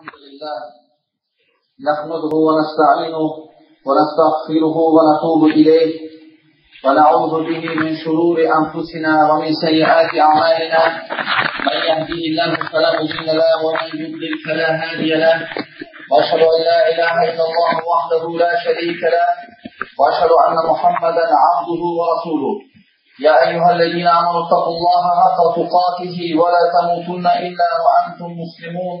الحمد لله. نحمده ونستعينه ونستغفره ونتوب إليه. ونعوذ به من شرور أنفسنا ومن سيئات أعمالنا. من يهده الله فلا مضل له ومن يضلل فلا هادي له. وأشهد أن لا إله إلا الله وحده لا شريك له. وأشهد أن محمدا عبده ورسوله. يا أيها الذين آمنوا اتقوا الله حق تقاته ولا تموتن إلا وأنتم مسلمون.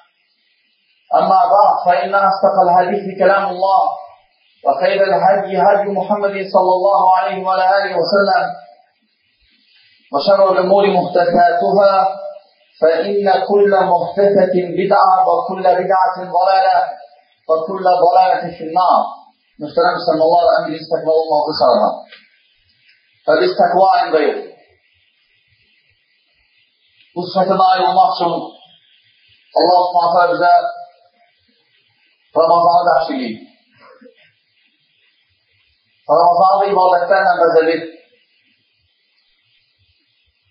أما بعد فإن أصدق الحديث كلام الله وخير الهدي هدي محمد صلى الله عليه وعلى آله وسلم وشر الأمور محدثاتها فإن كل محدثة بدعة وكل بدعة ضلالة وكل ضلالة في النار Mühterem Müslümanlar, əmriniz təqvalı olmalı sağlam. Və biz təqva ayındayıq. Bu sifətə nail olmaq üçün Allah subhanətə bizə Ramazanı bəxş edib. Ramazanı ibadətlərlə bəzədib.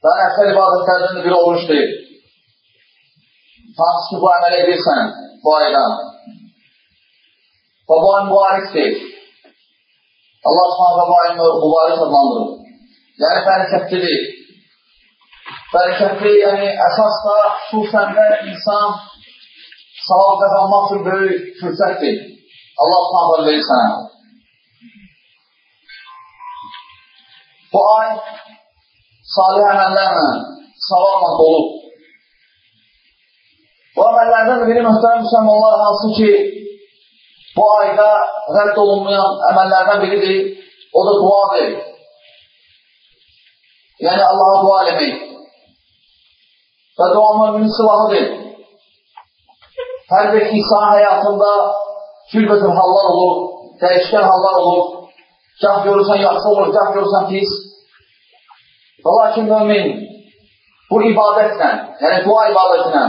Və əksər ibadətlərdən biri oruçdur. Hansı ki, bu əməl edirsən bu ayda. Və bu ay mübarikdir. Allah subhanətə bu ayını mübarək adlandırır. Yəni, bərəkətlidir. Bərəkətli, yəni, əsas da xüsusən də insan savab qazanmaq böyük fürsətdir. Allah subhanətə verir sənə. Bu ay salih əməllərlə, savabla dolub. Bu əməllərdən biri mühtərəm müsəlmanlar hansı ki, bu ayda rədd olunmayan əməllərdən biridir, o da duadır. Yəni, Allaha dua eləmək. Və dua müminin silahıdır. Hər bir insan həyatında cürbətül hallar olur, dəyişkən hallar olur. Gah görürsən yaxşı olur, gah görürsən pis. Və lakin mümin bu ibadətlə, yəni dua ibadətinə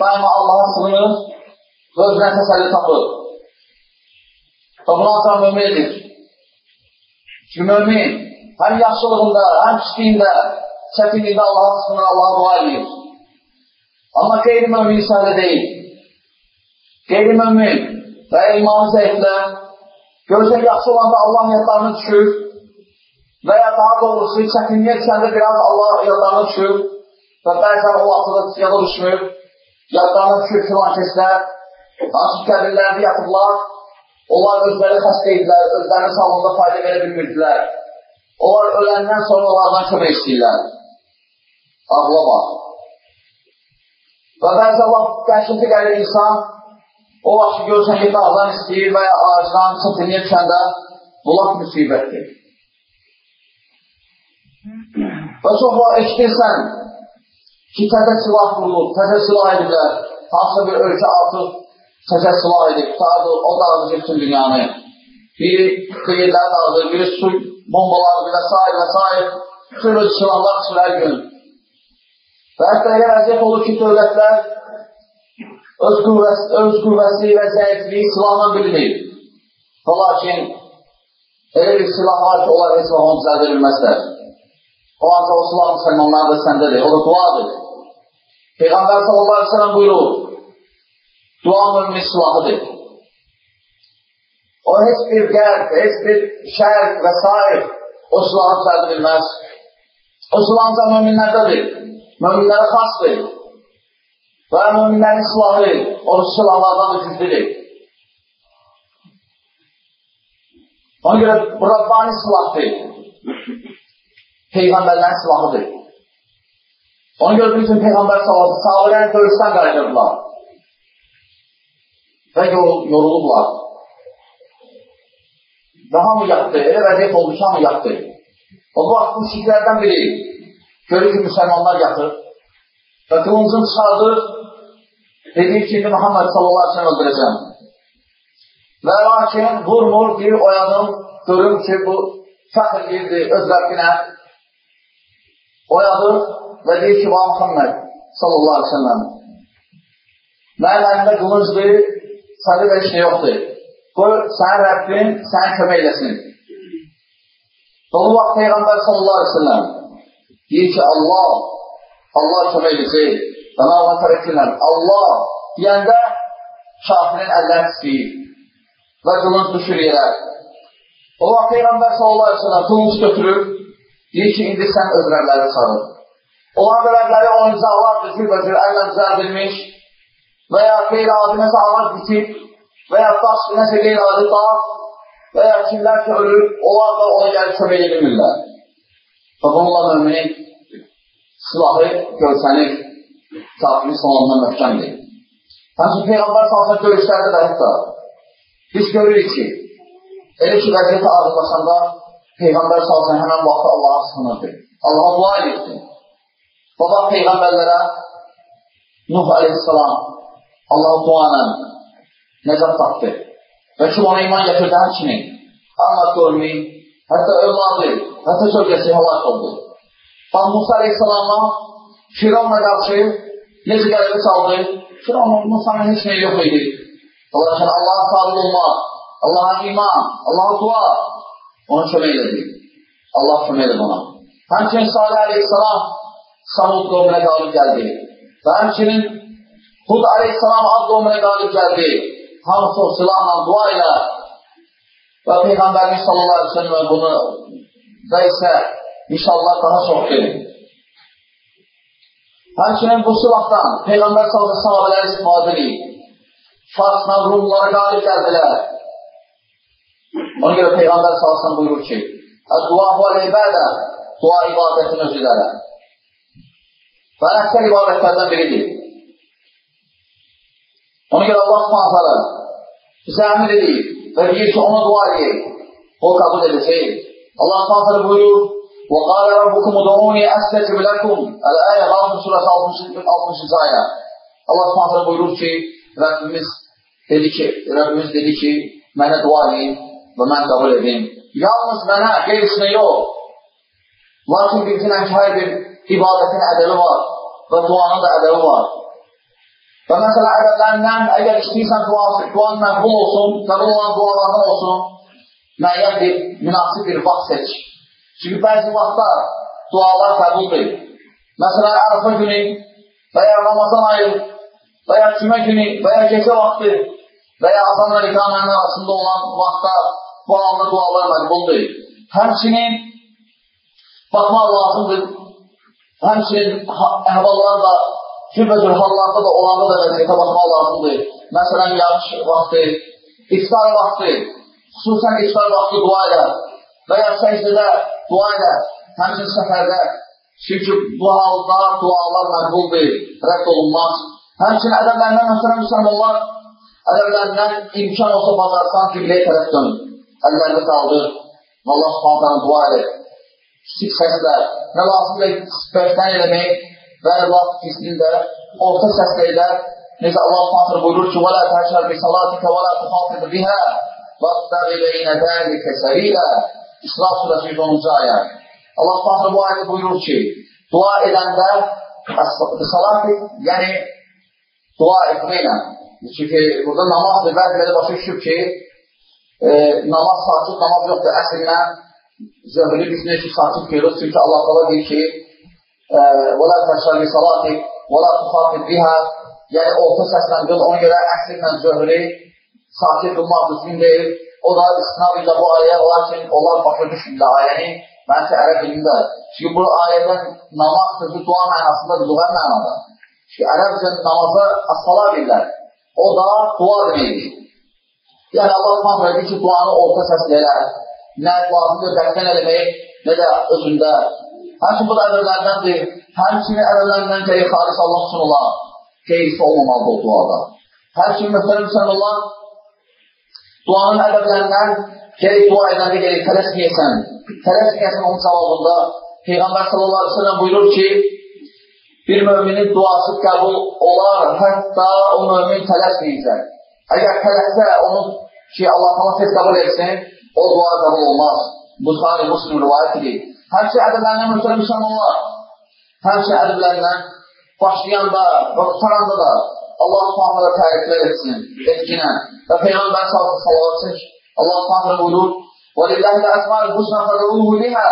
daima Allaha sığınır və özünə təsəlli tapır. Və buna ancaq mümin edir. Çünki mümin həm yaxşılığında, həm pisliyində, çətinliyində Allaha sığınır, Allaha dua edir. Amma qeyri-mümin isə elə deyil. Qeyri-mümin və imanı zəiflər görürsən yaxşı olanda Allah yadlarını düşür və ya daha doğrusu çətinliyə düşəndə biraz Allah yadlarını düşür və bəzən o vaxtda yada düşmür, yadlarına düşür filan kəslər, hansı qəbirlərdə yatıblar, onlar özləri xəstə idilər, özlərinin sağlığında fayda verə bilmirdilər. Onlar öləndən sonra onlardan kömək istəyirlər. Ağla bax. Və bəzi Allah qəşinti gəlir insan, o vaxt görürsən ki, dağdan istəyir və ya ağacdan çətinliyə düşəndə, bu laf müsibətdir. Və çox var eşitirsən ki, təzə silah qurulur, təzə silah ediblər, hansı bir ölkə artıq təzə silah edib, dağdır, o dağdır bütün dünyanı. Biri qeyirlər dağdır, biri su bombaları, və s. və s. Türlü silahlar hər gün. Və hətta elə vəziyyət olur ki, dövlətlər öz qüvvəsi, öz qüvvəsi və zəifliyi silahla bilmir. Və lakin elə bir silah var ki, onlar heç vaxt onu düzəldə bilməzlər. O ancaq o silah müsəlmanlar da səndədir, o da duadır. Peyğəmbər sallallahu aleyhi ve sellem buyurur, dua mümin silahıdır. O heç bir qərb, heç bir şərq və s. o silahı düzəldə bilməz. O silah ancaq müminlərdədir, müminlərə xasdır. Və müminlərin silahı, onun silahlardan da güclüdür. Ona görə bu Rabbani silahdır. Peyğəmbərlərin silahıdır. Ona görə bizim Peyğəmbər salası sahabələr döyüşdən qayıdırdılar. Və yorulublar. Və hamı yatdı, elə vəziyyət oldu ki, hamı yatdı. O bu vaxt müşriklərdən biri görür ki, müsəlmanlar yatır və qılıncını çıxardır Dedi ki, Muhammed sallallahu aleyhi ve sellem öldürəcəm. Və lakin vurmur, deyir, oyadım, görüm ki, bu fəxr deyirdi öz rəbbinə. Oyadır və deyir ki, va Muhammed sallallahu aleyhi ve sellem. Mənim əlimdə qılıncdır, səndə belə şey yoxdur. Qoy, sənin Rəbbin səni kömək eləsin. Və bu vaxt Peyğəmbər sallallahu aleyhi ve sellem deyir ki, Allah, Allah kömək edəcək. Və mən ona tərəfdirlər. Allah deyəndə kafirin əlləri istəyir və qılınc düşür yerə. O vaxt Peyğəmbər sallallahu aleyhi ve sellem qılınc götürür, deyir ki, indi sən özrərləri çağır. Olan rəvləri oyuncaqlar cürbəcür əllə düzəldilmiş və ya qeyri-adi nəsə ağac bitib və ya daş nəsə qeyri-adi daş və ya kimlər ki ölür, onlar da ona gəlib kömək edilmirlər. Və bununla müminin silahı görsənir, kafirin sonundan möhkəmdir. Həmçin Peyğəmbər sallallahu döyüşlərdə də hətta Biz görürük ki, elə ki, vəziyyətə ağırlaşanda Peyğəmbər salsın həmən vaxtı Allaha sığınırdı. Allaha dua edirdi. Baba Peyğəmbərlərə Nuh aleyhissalam Allah duanı nəcat tapdı. Və kim ona iman gətirdi həmçinin Allah görməyib, hətta övladı, hətta kölgəsi halak oldu. Bax Musa aleyhissalama Firavunla qarşı necə qələbə çaldı? Firavun Musa'nın heç nəyi yox idi. Lakin Allah'a sabit olmaq, Allah'a iman, Allah'a dua onu kömək edir. Allah kömək edir ona. Həmçinin Salih aleyhissalam Samud qovmuna qalib gəldi. Və həmçinin Hud aleyhissalam ad qovmuna qalib gəldi. Hamısı o silahla, dua ilə və Peyğəmbərimiz sallallahu aleyhi ve sellem bunu da isə inşallah daha çoxdur. Həmçinin bu silahdan Peyğəmbər sallallahu ve sellem sahabələri istifadə edir. Farsla Rumlara qalib gəldilər. Ona görə Peyğəmbər salsın buyurur ki, Əd-duahu əl-ibədə, dua ibadətin özülərə. Və əksər ibadətlərdən biridir. Ona görə Allah s.ə. bizə əmir edir və deyir ki, ona dua edir. O qəbul edəcək. Allah s.ə. buyurur, وقال ربكم ادعوني استجب لكم الآية Qafir surəsi 60-cı ayə. Allah Subhanahu buyurur ki, Rəbbimiz dedi ki, Rəbbimiz dedi ki, mənə dua edin və mən qəbul edin. Yalnız mənə, qeyrisinə yox. Lakin bilginən ki, hər bir ibadətin ədəbi var və duanın da ədəbi var. Və məsələ ədəblərindən, əgər istəyirsən duanın məqbul olsun, qəbul olan dualardan olsun, müəyyən bir, münasib bir vaxt seç. Çünki bəzi vaxtlar dualar qəbuldur. Məsələn, ərəfə günü və ya Ramazan ayı və ya cümə günü və ya gecə vaxtı və ya azan və iqamənin arasında olan vaxtda bu halda dualar məqbuldur. Həmçinin baxmaq lazımdır. Həmçinin əhvallar da cürbəcür hallarda da olanı da vəziyyətə baxmaq lazımdır. Məsələn, yağış vaxtı, iftar vaxtı, xüsusən iftar vaxtı dua ilə və ya səcdədə dua ilə, həmçinin səfərdə. Çünki bu halda dualar məqbuldur, rədd olunmaz. Həmçinin ədəblərindən məsələn müsəlmanlar ədəblərindən imkan olsa bazarsan qibləyə tərəf dön. Əllərini qaldır. Allah subhanətən dua edir. Kiçik səslə, nə lazımdır sifətdən eləmək və nə lazım də orta səslə elə. Necə Allah subhanətən buyurur ki, وَلَا تَحْشَرْ بِسَلَاتِكَ وَلَا تُخَافِدْ بِهَا وَاتَّبِ بَيْنَ ذَلِكَ سَبِيلًا İsra surəsi 110-cu ayə. Allah subhanətən bu ayədə buyurur ki, dua edəndə salat, yəni dua etməklə. Çünki burada namazdır, bəziləri başa düşüb ki, e, namaz sakit namaz yoxdur. Əslində, zöhrü biz necə sakit görürüz? Çünki Allah qala deyir ki, وَلَا تَشَرِ صَلَاتِكْ وَلَا تُخَافِدْ بِهَا Yəni, orta səslə qıl, ona görə əslində zöhrü sakit qılmaq düzgün deyil. O da istinab ilə bu ayə, lakin onlar başa düşürlər ayəni, mənsə ərəb dilində. Çünki bu ayədən namaz sözü dua mənasında lüğət mənada. Çünki ərəbcə namaza as-sala deyirlər. O da dua deməkdir. Yəni Allah Subhanahu deyir ki, duanı orta səslə elə. Nə lazımdır bərkdən eləmək, nə də özündə. Həmçinin bu da ədəblərdəndir. Həmçinin ədəblərindən gəlir xalis Allah üçün olan qeyrisi olmamalıdır o duada. Həmçinin məsələn müsəlmanlar duanın ədəblərindən gəlir dua edəndə gəlir tələsməyəsən. Tələsməyəsən onun cavabında Peyğəmbər sallallahu aleyhi ve sellem buyurur ki, bir müminin duası qəbul olar, hətta o mümin tələsməyəcək. Əgər tələsə onun ki, Allah tamam tez qəbul etsin, o dua qəbul olmaz. Buxari Muslim rivayət edir. Həmçə ədəblərindən mühtərəm müsəlmanlar, həmçə ədəblərindən başlayanda və tutaranda da Allah Subhanahu taala təriflər etsin, etkinə və peyğəmbər sallallahu əleyhi və səlləm çək. Allah Subhanahu buyurur: "Və lillahi əsmaul husna fəd'uhu biha."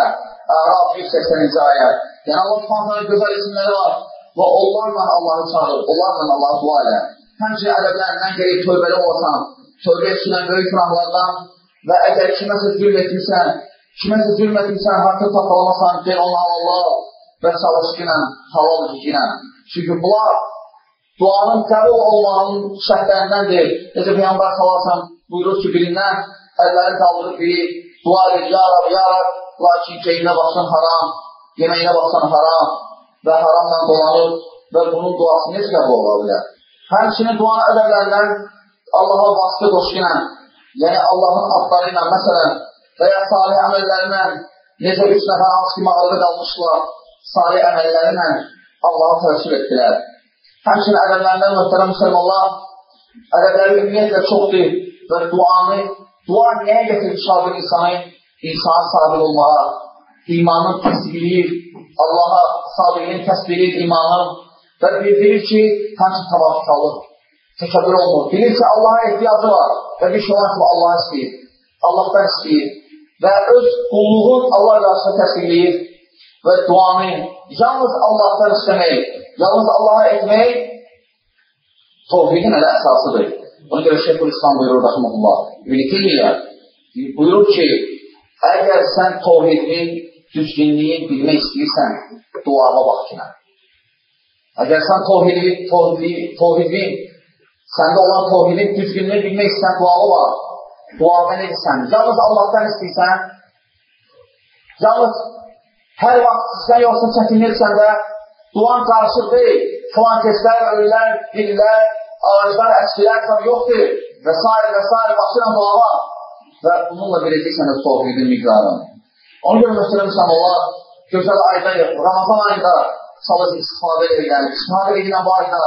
Əraf 180-ci ayə. Yəni Allah Subhanahu gözəl isimləri var və onlarla Allahı çağır, onlarla Allahı dua elə. Həmçinin ədəblərindən gəlib tövbəli olsan, tövbə etsinən böyük günahlardan və əgər kiməsə zülm etmisən, kiməsə zülm etmisən, haqqı tapalamasan, gel onu Allah və çalışqinə, halal işinə. Çünki bunlar duanın qəbul olmağının şərtlərindəndir. Necə Peyyambar salasan buyurur ki, birindən əlləri qaldırıb biri dua edir, ya Rab, ya Rab, lakin keyinə baxsan haram, yeməyinə baxsan haram və haramla dolanır və bunun duası necə qəbul ola bilər? Həmçinin dua ədəblərindən Allaha vasitə qoşqinə, yəni Allahın adları ilə, məsələn, və ya salih əməllərinə, necə üç nəfər hansı ki, mağarada qalmışlar, salih əməllərinə Allaha təvəssül etdilər. Həmçinin ədəblərindən möhtərəm müsəlmanlar, ədəbləri ümumiyyətlə çoxdur və duanı, dua nəyə gətirir sabir insanı? İnsanı sabir olmağa, imanın təsbiqliyir, Allaha sabirin təsbiqliyir imanın və bildirir ki, həmçin təvafıqalıq, təkəbbür olmur. Bilir ki, Allaha ehtiyacı var və bir şey olan kimi Allah istəyir, Allahdan istəyir və öz qulluğun Allah qarşısında təsdiqləyir və duanı yalnız Allahdan istəmək, yalnız Allaha etmək tovhidin elə əsasıdır. Ona görə Şeyhul İslam buyurur, rəhməlullah, İbn-i Teymiyyə buyurur ki, əgər sən tovhidin düzgünlüyün bilmək istəyirsən, duava bax ki, Əgər sən tovhidi, tovhidi, tovhidin, səndə olan tovhidin düzgünlüyü bilmək istəyən dualı var. Duada nə edirsən? Yalnız Allahdan istəyirsən, yalnız hər vaxt sən yoxsa çətinirsən də, duan qarşı deyil, filan kəslər, ölülər, dillər, ağaclar, əskilər sən yoxdur və s. və s. başlayla dua var və bununla biləcəksən də tovhidin miqdarını. Ona görə məsələn, Allah gözəl aydayıq, Ramazan ayında çalış istifadə edirlər. İstifadə edilən bu ayda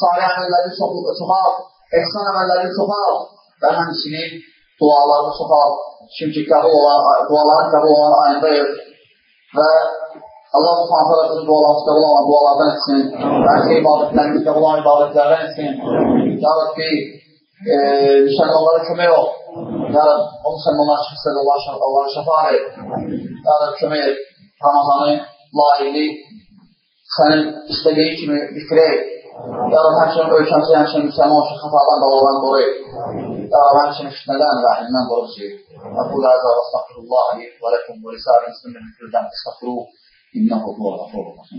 salih əməlləri çoxal, ehsan əməlləri çoxal və həmçinin dualarını çoxal. Çünki qəbul olan, duaların qəbul olan ayındayıq və Allah subhanətə bizim dualarımız qəbul olan dualardan etsin və hər şey ibadətlərimiz qəbul olan ibadətlərdən etsin. Ya Rabbi, e, müsəlmanlara kömək ol. Ya Rabbi, o müsəlmanlar şəxsədə Allah'a şəfa et. Ya Rabbi, kömək et. Ramazanı layiqli sənin istədiyin kimi bitirək. Ya Rab, həmçinin ölkəmizi, həmçinin müsəlman olsun, xətadan daladan qoruyub. طبعا شنفتنا الآن راح ننظر شيء أقول هذا وأستغفر الله لي ولكم ولسائر المسلمين من كل ذنب فاستغفروه إنه هو الغفور الرحيم.